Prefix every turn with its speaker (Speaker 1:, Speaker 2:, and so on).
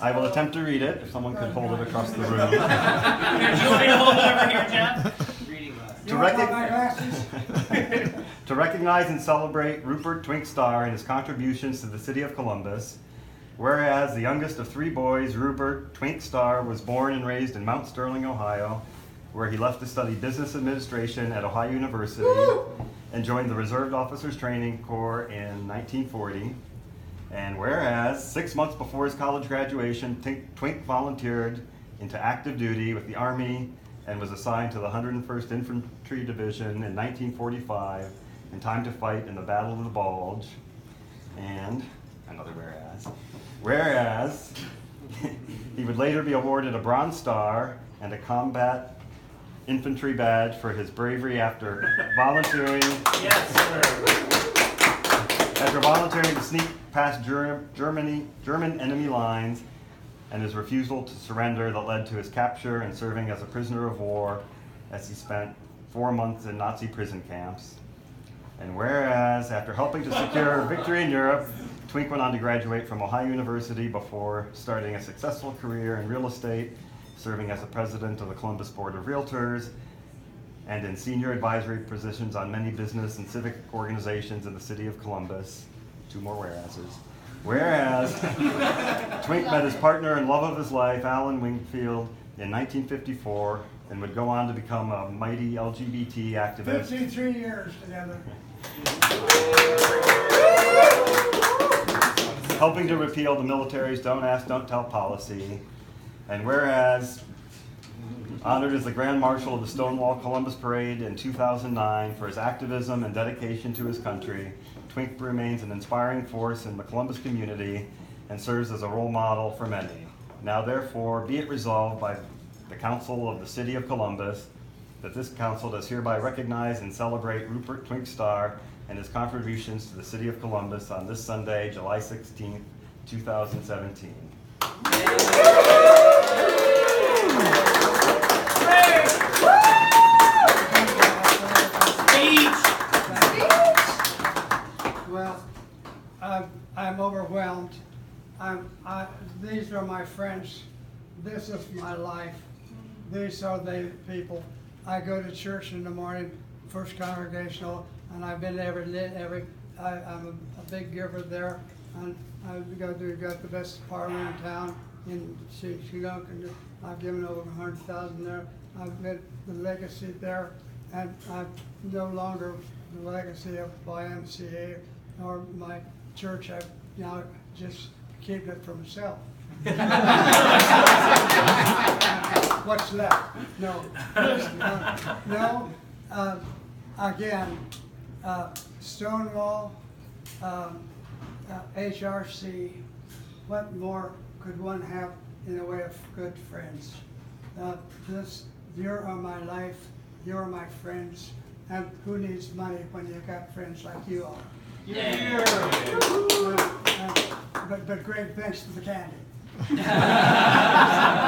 Speaker 1: I will attempt to read it, if someone could hold it across the room.
Speaker 2: Here, do you want me to hold it over here, Jeff? Reading glass.
Speaker 1: To
Speaker 3: You
Speaker 1: recog- To recognize and celebrate Rupert Twink Starr and his contributions to the city of Columbus, whereas the youngest of three boys, Rupert Twink Starr, was born and raised in Mount Sterling, Ohio, where he left to study business administration at Ohio University and joined the Reserve Officers Training Corps in 1940. And whereas six months before his college graduation, Tink- Twink volunteered into active duty with the Army and was assigned to the 101st Infantry Division in 1945 in time to fight in the Battle of the Bulge. And another whereas. Whereas he would later be awarded a Bronze Star and a Combat Infantry Badge for his bravery after volunteering
Speaker 2: Yes, sir.
Speaker 1: After volunteering to sneak past Ger- Germany, German enemy lines and his refusal to surrender that led to his capture and serving as a prisoner of war as he spent four months in Nazi prison camps. And whereas, after helping to secure victory in Europe, Twink went on to graduate from Ohio University before starting a successful career in real estate, serving as the president of the Columbus Board of Realtors, and in senior advisory positions on many business and civic organizations in the city of Columbus. Two more whereases. Whereas Twink met his partner and love of his life, Alan Wingfield, in 1954 and would go on to become a mighty LGBT activist.
Speaker 3: Fifty-three years together.
Speaker 1: helping to repeal the military's don't ask, don't tell policy. And whereas honored as the Grand Marshal of the Stonewall Columbus Parade in 2009 for his activism and dedication to his country, Twink remains an inspiring force in the Columbus community and serves as a role model for many. Now therefore, be it resolved by the Council of the City of Columbus that this council does hereby recognize and celebrate Rupert Twink Starr and his contributions to the City of Columbus on this Sunday, July 16, 2017.
Speaker 3: Well, I'm, I'm overwhelmed. I'm, I, these are my friends. This is my life. These are the people. I go to church in the morning, first congregational, and I've been every, lit- every, I, I'm a, a big giver there. And I go to, got the best parlor in town in and I've given over a hundred thousand there. I've got the legacy there, and I'm no longer the legacy of YMCA or my church. I now just kept it for myself. What's that? No, Uh, no. Uh, again, uh, Stonewall, um, uh, HRC. What more could one have in the way of good friends? Uh, this, you are my life. You are my friends. And who needs money when you've got friends like you are?
Speaker 2: Yeah.
Speaker 3: But, but great thanks for the candy.